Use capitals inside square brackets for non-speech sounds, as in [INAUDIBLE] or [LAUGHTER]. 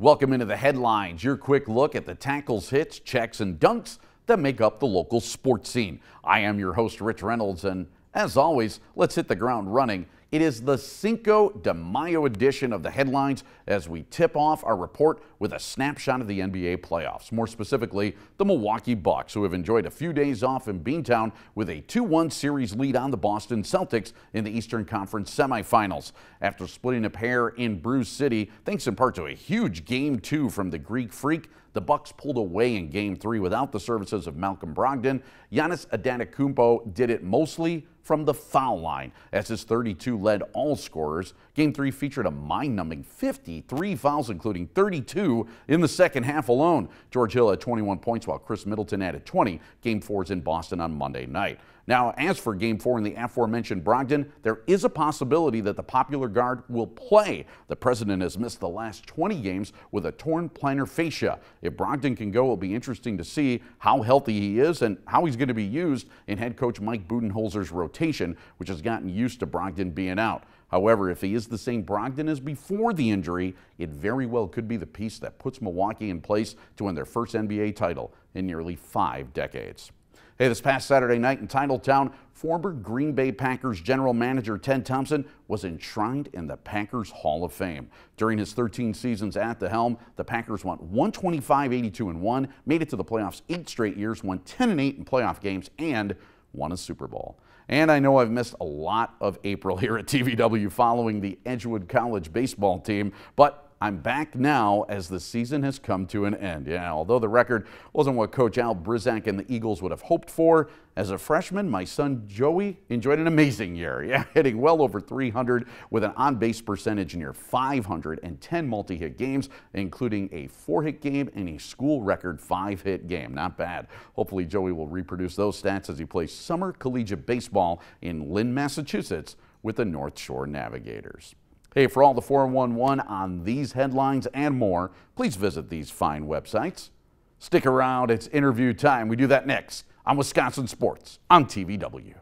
Welcome into the headlines, your quick look at the tackles, hits, checks, and dunks that make up the local sports scene. I am your host, Rich Reynolds, and as always, let's hit the ground running it is the Cinco de Mayo edition of the headlines as we tip off our report with a snapshot of the NBA playoffs. More specifically, the Milwaukee Bucks, who have enjoyed a few days off in Beantown with a 2-1 series lead on the Boston Celtics in the Eastern Conference semifinals. After splitting a pair in Brew City, thanks in part to a huge Game 2 from the Greek Freak, the Bucks pulled away in Game 3 without the services of Malcolm Brogdon. Giannis Antetokounmpo did it mostly from the foul line as his 32 led all scorers. Game 3 featured a mind-numbing 53 fouls, including 32 in the second half alone. George Hill had 21 points while Khris Middleton added 20. Game 4 is in Boston on Monday night. Now, as for Game 4 in the aforementioned Brogdon, there is a possibility that the popular guard will play. The president has missed the last 20 games with a torn plantar fascia. If Brogdon can go, it'll be interesting to see how healthy he is and how he's going to be used in head coach Mike Budenholzer's rotation, which has gotten used to Brogdon being out. However, if he is the same Brogdon as before the injury, it very well could be the piece that puts Milwaukee in place to win their first NBA title in nearly five decades. Hey, this past Saturday night in Titletown, former Green Bay Packers general manager Ted Thompson was enshrined in the Packers Hall of Fame. During his 13 seasons at the helm, the Packers went 125 82 1, made it to the playoffs eight straight years, won 10 and 8 in playoff games, and won a Super Bowl. And I know I've missed a lot of April here at TVW following the Edgewood College baseball team, but I'm back now as the season has come to an end. Yeah, although the record wasn't what Coach Al Brisack and the Eagles would have hoped for, as a freshman, my son Joey enjoyed an amazing year. [LAUGHS] Yeah, hitting well over 300 with an on-base percentage near 510 multi-hit games, including a four-hit game and a school record five-hit game. Not bad. Hopefully Joey will reproduce those stats as he plays summer collegiate baseball in Lynn, Massachusetts with the North Shore Navigators. Hey, for all the 411 on these headlines and more, please visit these fine websites. Stick around, it's interview time. We do that next on Wisconsin Sports on TVW.